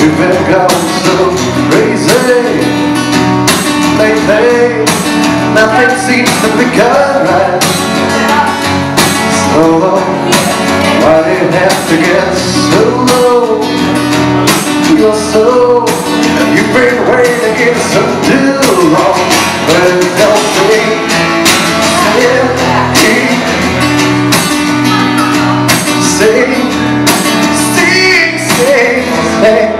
You've been going so crazy. Lately Nothing seems to be going right So low Why do you have to get so low You're so You've been waiting so too long. But don't think Say, sing, sing, sing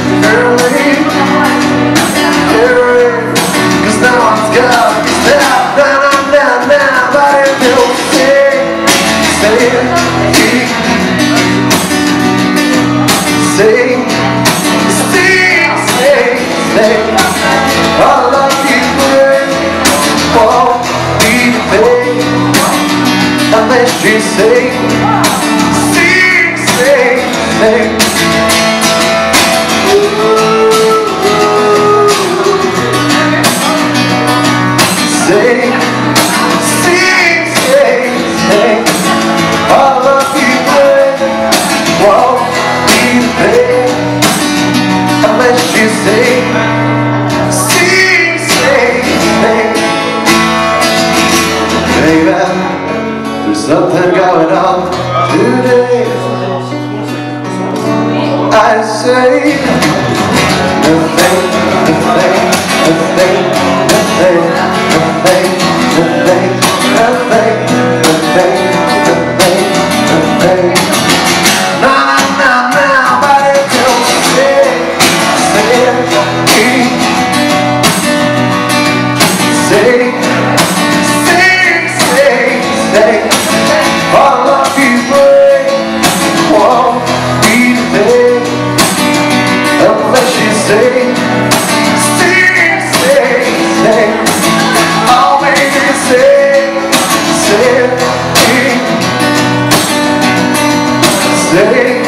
Stay Stay Stay Stay All of you bring Won't be paid Unless you say Sing, sing, sing something going on today. I say say